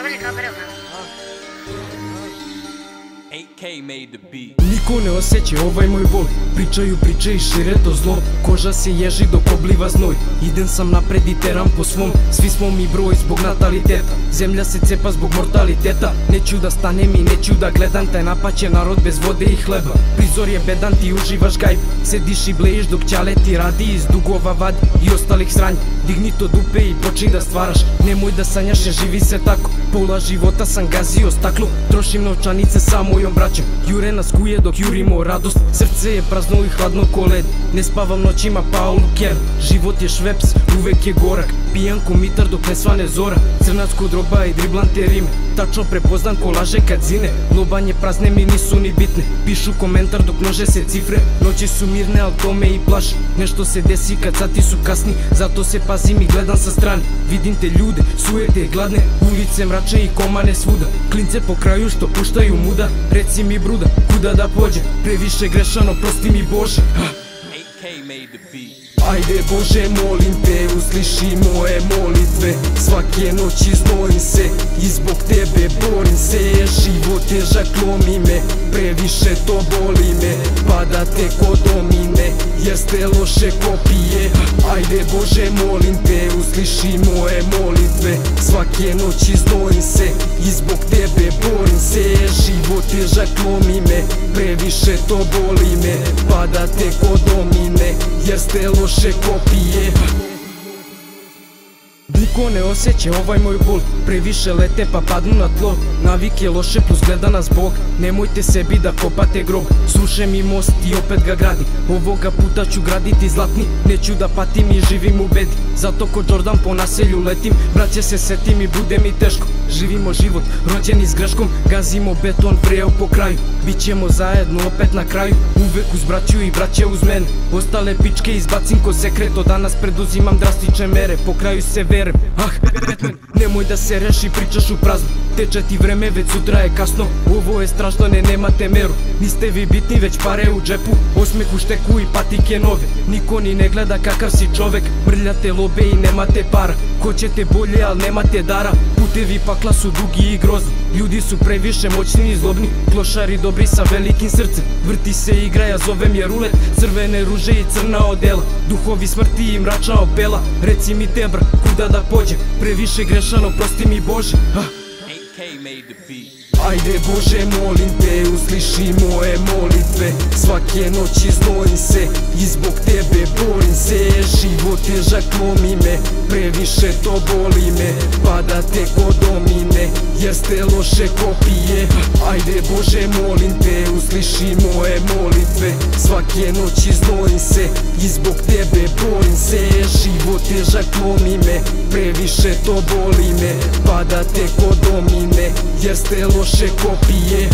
頑張れ頑張れ。8K made the beat. Niko ne osjeća ovaj moj bol. Pričaju priče i šire to zlo. Koža se ježi dok obliva znoj. Idem sam napred i teram po svom. Svi smo mi broj zbog nataliteta. Zemlja se cepa zbog mortaliteta. Neću da stanem i neću da gledam Taj napaćen narod bez vode i hleba. Prizor je bedan ti uživaš gajb. Sediš i blejiš dok ćale ti radi Iz dugova vad i ostalih sranj. Digni to dupe i počni da stvaraš. Nemoj da sanjaš ne živi se tako. Pola života sam gazio staklo. Trošim novčanice sa mojom braćom. Jure nas kuje dok jurimo radost. Srce je prazno i hladno ko led Ne spavam noćima Paulu Ker Život je šveps, uvek je gorak. Pijan komitar dok ne svane zora. Crnac ko droba i driblante rime. Tačno prepoznam ko laže kad zine. Lobanje prazne mi nisu ni bitne. Pišu komentar dok množe se cifre. Noći su mirne al to me i plaši. Nešto se desi kad sati su kasni. Zato se pazim i gledam sa strane. Vidim te ljude, sujete gladne. Ulice mrače i komane svuda. Klince po kraju što puštaju muda Reci mi bruda, kuda da pođe Previše grešano, prosti mi Bože ha. 8K made the beat. Ajde Bože molim te usliši moje molitve. Svake noći znojim se i zbog tebe borim se Život težak lomi me, previše to boli me. Padate ko domine jer ste loše kopije. Ajde Bože molim te usliši moje molitve. Svake noći znojim se i zbog tebe borim se Život težak lomi me, previše to boli me. Padate ko domine jer ste loše kopije. Niko ne osjeća ovaj moj bol Previše lete pa padnu na tlo. Navik je loše plus gleda nas Bog Nemojte sebi da kopate grob. Sruše mi most i opet ga gradim Ovoga puta ću graditi zlatni. Neću da patim i živim u bedi Zato ko Jordan po naselju letim. Braće se setim i bude mi teško Živimo život, rođeni s greškom Gazimo beton, vreo po kraju. Bićemo zajedno opet na kraju. Uvek uz braću i braće uz mene. Ostale pičke izbacim ko sekret Od danas preduzimam drastične mere. Po kraju se verem. Ah, Batman, nemoj da se reši, pričaš u prazno. Teče ti vreme, već sutra je kasno. Ovo je strašno, ne nemate meru. Niste vi bitni, već pare u džepu. Osmeh u šteku i patike nove. Niko ni ne gleda kakav si čovek. Mrljate lobe i nemate para Hoćete bolje, al nemate dara. Putevi pakla su dugi i grozni. Ljudi su previše moćni i zlobni. Klošari dobri sa velikim srcem. Vrti se igra, ja zovem je rulet. Crvene ruže i crna odela. Duhovi smrti i mračna opela. Reci mi tebra, kuda da pođem? Previše grešano, prosti mi Bože. 8K made the beat. Ajde Bože molim te usliši moje molitve. Svake noći znojim se i zbog tebe borim se Život težak me, previše to boli me Padate ko domine jer ste loše kopije. Ajde Bože molim te usliši moje molitve. Svake noći znojim se i zbog tebe borim se. Život težak lomi me, previše to boli me Padate ko domine jer ste loše kopije